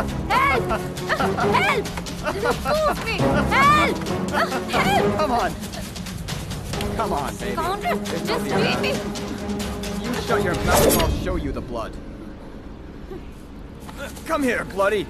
Help! Help! Move me! Help! Help! Come on. Come on, baby. Scoundrel! Just leave me! You shut your mouth and I'll show you the blood. Come here, bloody.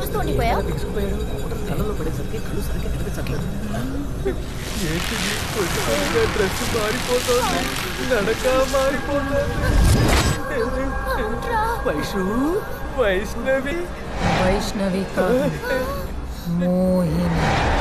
చూస్తూ ఉండిపోయావు బిగుసుకుపోయాడు కళ్ళలో పడేసరికి కళ్ళు సరిగ్గా కనిపించట్లేదు dress మారిపోతుంది. నడక మారిపోతుంది. వైషు వైష్ణవి. వైష్ణవి మోహిని.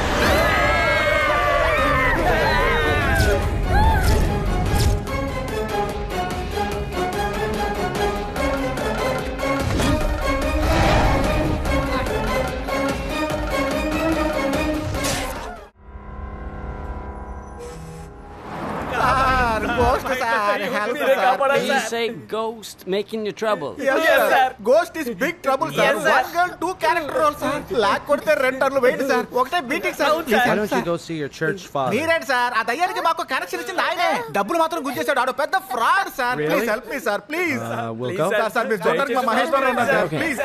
కాపాడాలి You sir say ghost making you trouble. Yes, Yes, sir. sir. Ghost is big trouble, sir. Yes, sir. One girl, two character roles, sir. Lock కొడితే రెండు టర్లు వెయిట్ సార్ ఒకటే బీటింగ్ సార్ అవును, Please sir. Why don't you sir. go see your church father? మీరేంటి sir ఆ దయ్యానికి మాకు connection ఇచ్చింది ఆయనే డబ్బులు మాత్రం గుర్చేశాడు ఆడు పెద్ద fraud sir? Please help me sir please Uh, we'll Please, go. sir. Sir sir మీరు చూడడానికి మా మహేశ్వరరావు ఉన్నారు sir Okay. Please.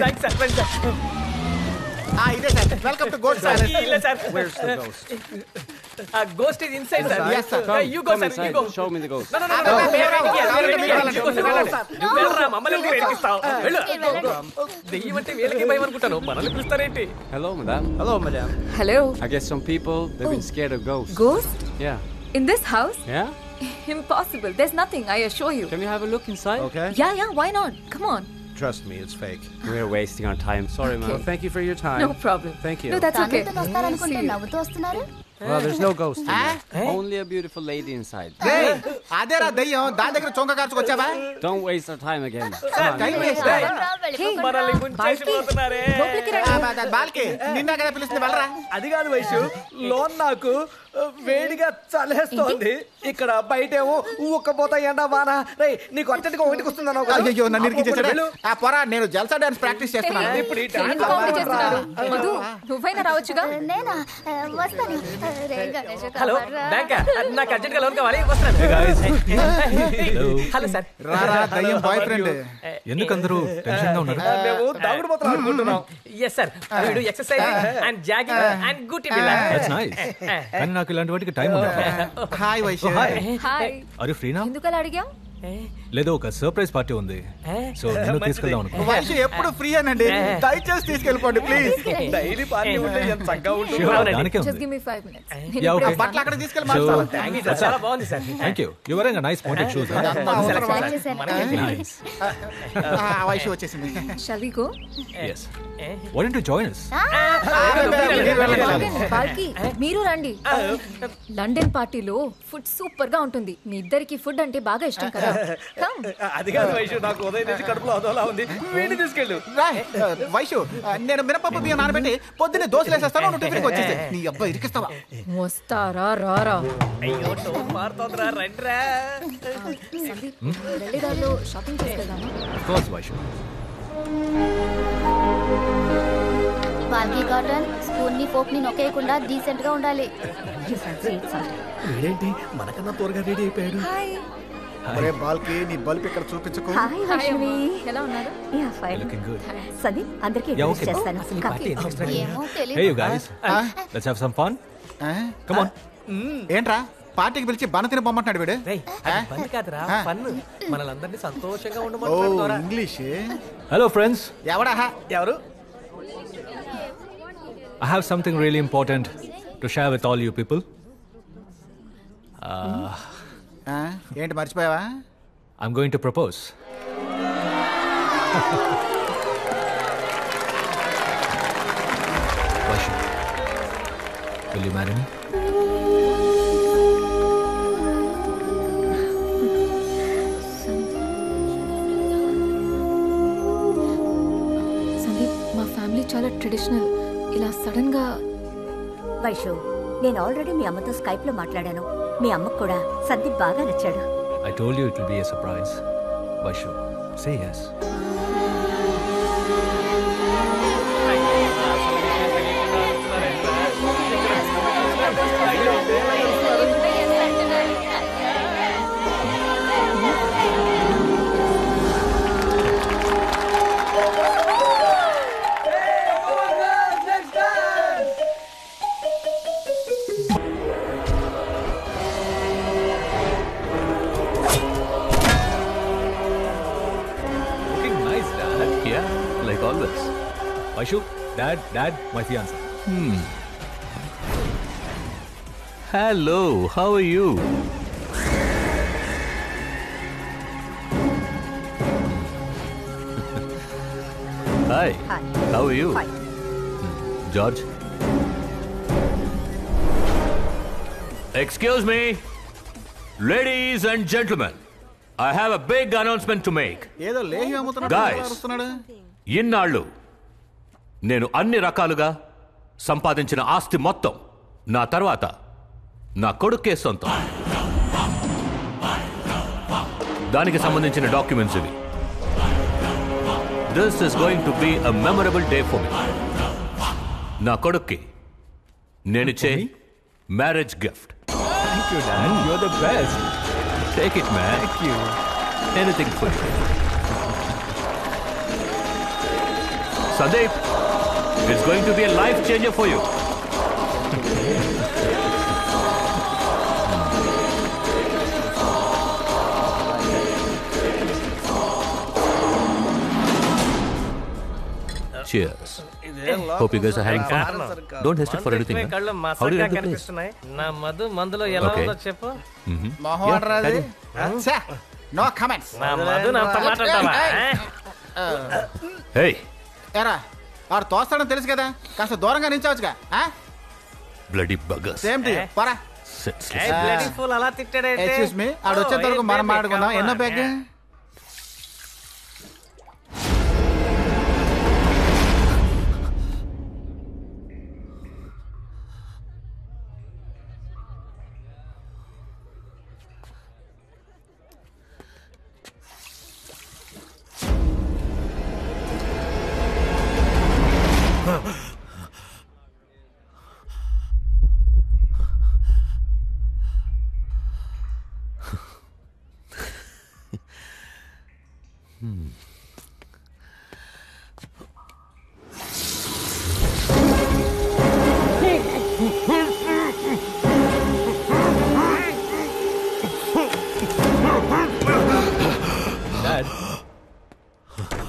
Thanks sir sir ఇదే sir welcome to god sir ఇల్లే సార్ Where's the ghost? ఆ ghost is inside sir Yes, sir. You come sir you inside. Go Show me the ghost. No, no, no, Ah, no, you go, sir. నువ్వు వెళ్ళరా, మమ్మల్ని ఎందుకు వెతికిస్తావు? వెళ్ళు. దెయ్యం అంటే వీళ్ళకి భయం అనుకుంటాను మనల్ని పిలుస్తారేంటి Hello, madam. Hello madam hello I guess some people they've been scared of ghosts. Ghost Yeah. In this house Yeah. Impossible there's nothing i assure you Can we have a look inside? Okay? yeah yeah why not come on Trust me, it's fake. We're wasting our time. Sorry, ma'am. Thank you for your time. no problem Thank you. no that's okay వస్తారనుకుంటే. నవ్వుతూ వస్తున్నారు Well, there's no ghost in there. Only a beautiful lady inside. అదేరా దయ్యం దాని దగ్గర చొంక కార్చుకొచ్చావా Don't waste our time again. Come on. బాల్కి నిన్న కదా పిలుస్తుంది వెళ్ళరా అది కాదు వైషు లోన్ నాకు వేడిగా చలేస్తోంది ఇక్కడ బయటేమో ఉక్కపోతా ఎండ వాన. రే నీకు అర్జెంట్గా ఒకటికి వస్తుందన్న అయ్యో నన్ను ఇరికించేసాడు ఆ పొరా నేను జల్సా డాన్స్ ప్రాక్టీస్ చేస్తున్నాను. ఇప్పుడు ఈ మధు నువ్వైనా రావచ్చుగా? నేనా? వస్తాను. హలో. బ్యాంక్ నాకు అర్జెంట్గా లోన్ కావాలి వస్తున్నాను హలో సార్. రారా దయ్యం బాయ్ ఫ్రెండ్ ఎందుకందరూ టెన్షన్గా ఉన్నారు? మేము దాగుడు పోతాం అనుకుంటున్నాం. ఎస్ సార్ వీడు exercise and jogging and good that's nice నాకు ఇలాంటి వాటికి టైం ఉండదు హాయ్ వైశ్య హాయ్ హాయ్ అరే ఫ్రీనా ఎందుకు అలా అడిగావు లేదో ఒక సర్ప్రైజ్ పార్టీ ఉంది. సో నేను తీసుకెళ్దాం అనుకో. వైశ్య ఎప్పుడు ఫ్రీ అనండి? దయచేసి తీసుకెళ్ళిపోండి ప్లీజ్ డైలీ పార్టీ ఉంటే ఎంత చక్కగా ఉంటుంది. జస్ట్ ఉంది. Give me 5 minutes Yeah, okay. బట్టలు అక్కడ తీసుకెళ్ళి Thank you, sir. చాలా బాగుంది sir. Thank you you were nice మోటెడ్ shoes nice వైశ్య వచ్చేసింది. Shall we go yes. why don't you join us? బాల్కి మీరు రండి. లండన్ పార్టీలో ఫుడ్ సూపర్గా ఉంటుంది. మీ ఇద్దరికి ఫుడ్ అంటే బాగా ఇష్టం కదా. అది కాదు వైషు నాకు ఉదయం నుంచి కడుపులో అదోలా ఉంది. వీడిని తీసుకెళ్ళు. వైశ్య నేను మినపప్పు బియ్యం నానబెట్టి పొద్దున్నే దోశలు వేసేస్తాను నువ్వు టిఫిన్కి వచ్చేసి నీ అబ్బాయి ఇరికిస్తావా? వస్తారా రారా? అయ్యో టోన్ మారుతోందిరా రండిరా. వెళ్ళేదారిలో షాపింగ్ వైషు బాల్కీ కాటన్ స్పూన్ని ఫోక్ని నొక్కేయకుండా డీసెంట్గా ఉండాలి. మనకన్నా త్వరగా రెడీ అయిపోయాడు. ఒరే బాల్కి నీ బల్బ్ ఇక్కడ చూపించకు. హాయ్ వైష్ణవి ఎలా ఉన్నారు? Yeah fine. Looking good Sandeep అందరికీ. చేస్తాను. అసలు. పార్టీ ఏమో hey you తెలియదు guys. let's have some fun. ఆ? come on. ఏంట్రా? పార్టీకి పిలిచి బన తిని పొమ్మంటున్నాడు వీడు. కాదురా. పన్ను మనలందరినీ సంతోషంగా ఓ ఉండమంటున్నారా ఇంగ్లీష్. హలో ఫ్రెండ్స్ ఎవడా? ఎవరు? I have something really important to share with all you people ఆ, ఏంటి మర్చిపోయావా? I'm going to propose Will you marry me? Sandeep మా ఫ్యామిలీ చాలా ట్రెడిషనల్. ఇలా సడన్గా వైషు నేను ఆల్రెడీ మీ అమ్మతో స్కైప్లో మాట్లాడాను. మీ అమ్మ కూడా సద్ది బాగా నచ్చాడు. I told you it will be a surprise why should say yes always. Vaishu, Dad, Dad, my fiance. Hmm. Hello, how are you? Hi. Hi. How are you? Hi. Hmm. George? Excuse me. Ladies and gentlemen, I have a big announcement to make. Guys, ఇన్నాళ్ళు నేను అన్ని రకాలుగా సంపాదించిన ఆస్తి మొత్తం నా తర్వాత నా కొడుకే సొంతం దానికి సంబంధించిన డాక్యుమెంట్స్ ఇవి this is going to be a memorable day for me నా కొడుక్కి నేనిచ్చే marriage gift Thank you, Dad. You're the best. Take it man Thank you. Anything for Sandeep it's going to be a life changer for you Cheers. Hope you guys are having fun. Don't hesitate for anything. huh? How do you like the place? కనిపిస్తున్నాయి నా మధు మందులో ఎలా Okay. ఉందో చెప్పు మొహం Yeah, అంటారాది no comments నా మధు నా మాట అంటావా? Hey, ఎరా వాడు తోస్తాడని తెలుసు కదా కాస్త దూరంగా నించవచ్చుగా bloody buggers. సేమ్ టీ పరా. అలా తిట్టాడైతే ఎక్స్క్యూస్ మీ ఆడు వచ్చేంత వరకు మనం మాట్లాడుకుందాం ఎన్నో bag?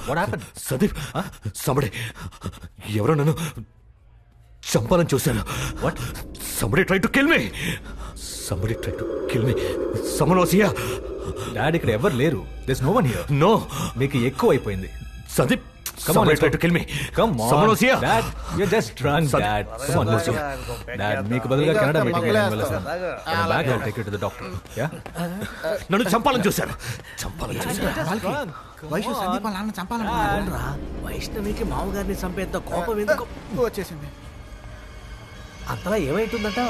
What happened? Sandeep somebody. ఎవరో నన్ను చంపాలని చూశాను what somebody try to kill me somebody try to kill me someone was dad ఇక్కడ ఎవరు లేరు? This no one here no మీకు ఎక్కువ అయిపోయింది. Sandeep Come on, let's go. to kill me. Come on. Someone was here. Dad, you're just drunk, Son- Dad. Come on, let's go. Dad, మీకు బదులుగా Canada meeting వెళ్ళొస్తాను back I take you to the doctor yeah నన్ను చంపాలని చూశాను చంపాలని చూశాను వైషు సందీప్ వాళ్ళ నాన్న చంపాలనుకున్నాడు వైష్ణవికి మామగారిని చంపేంత కోపం ఎందుకు? వచ్చేసింది. అంతలా ఏమైతుందంట